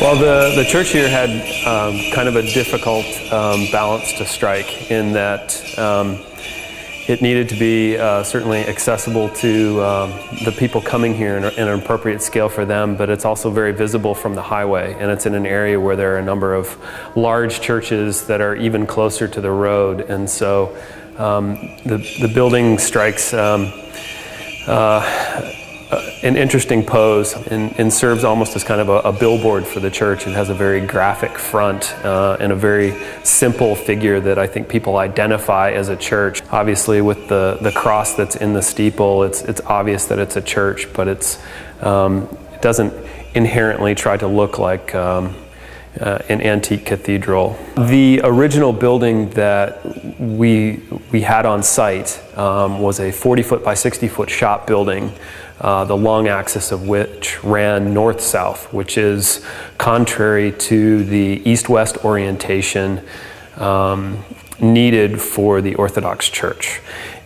Well, the, the church here had um, kind of a difficult um, balance to strike in that um, it needed to be uh, certainly accessible to um, the people coming here in, in, an appropriate scale for them, but it's also very visible from the highway, and it's in an area where there are a number of large churches that are even closer to the road, and so um, the, the building strikes um, uh, an interesting pose and, and, serves almost as kind of a, a, billboard for the church. It has a very graphic front uh, and a very simple figure that I think people identify as a church. Obviously, with the, the cross that's in the steeple, it's, it's obvious that it's a church, but it's, um, it doesn't inherently try to look like um, uh, an antique cathedral. The original building that we, we had on site um, was a 40 foot by 60 foot shop building uh, the long axis of which ran north south, which is contrary to the east west orientation um, needed for the Orthodox Church.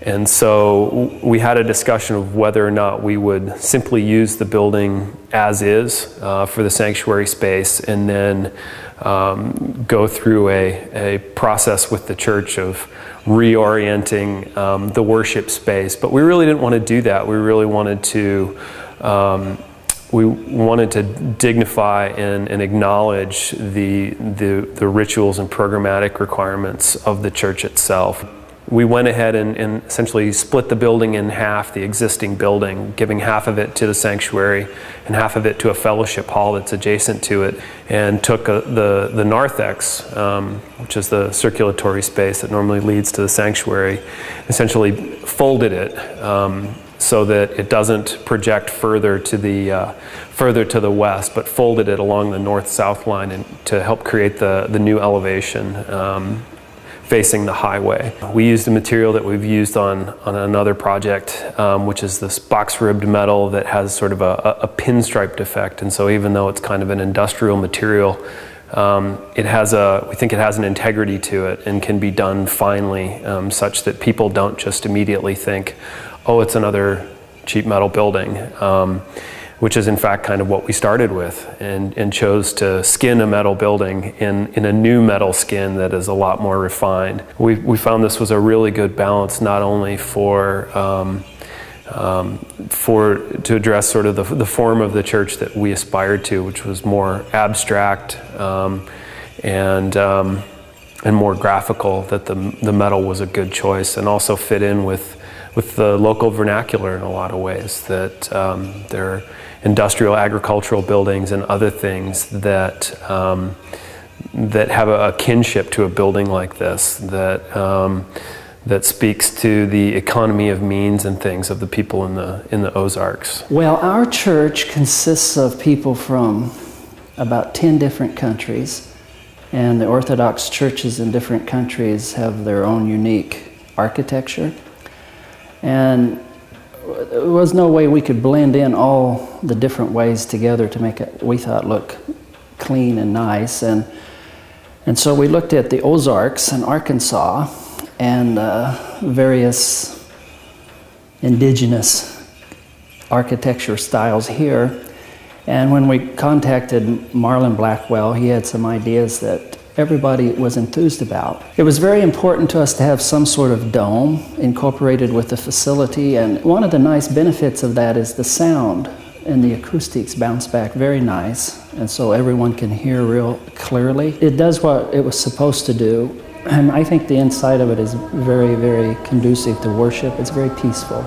And so we had a discussion of whether or not we would simply use the building as is uh, for the sanctuary space and then um, go through a, a process with the church of reorienting um, the worship space. But we really didn't want to do that. We really wanted to. Um, we wanted to dignify and, and acknowledge the, the, the rituals and programmatic requirements of the church itself we went ahead and, and, essentially split the building in half, the existing building, giving half of it to the sanctuary and half of it to a fellowship hall that's adjacent to it, and took a, the, the narthex, um, which is the circulatory space that normally leads to the sanctuary, essentially folded it um, so that it doesn't project further to the uh, further to the west, but folded it along the north-south line and to help create the, the new elevation um, facing the highway. We used a material that we've used on, on another project, um, which is this box ribbed metal that has sort of a, a, pinstriped effect. And so even though it's kind of an industrial material, um, it has a, we think it has an integrity to it and can be done finely um, such that people don't just immediately think, oh, it's another cheap metal building. Which is in fact kind of what we started with and, and chose to skin a metal building in, in a new metal skin that is a lot more refined. We, we found this was a really good balance not only for um, um, for to address sort of the, the form of the church that we aspired to, which was more abstract um, and um, and more graphical. That the the metal was a good choice, and also fit in with with the local vernacular in a lot of ways. That um, there industrial agricultural buildings and other things that um, that have a, a, kinship to a building like this that um, that speaks to the economy of means and things of the people in the in the Ozarks. Well, our church consists of people from about 10 different countries and the Orthodox churches in different countries have their own unique architecture. And there was no way we could blend in all the different ways together to make it, we thought, look clean and nice. And, and so we looked at the Ozarks and Arkansas and uh, various indigenous architecture styles here. And when we contacted Marlon Blackwell, he had some ideas that everybody was enthused about. It was very important to us to have some sort of dome incorporated with the facility, and one of the nice benefits of that is the sound and the acoustics bounce back very nice, and so everyone can hear real clearly. It does what it was supposed to do, and I think the inside of it is very, very conducive to worship. It's very peaceful.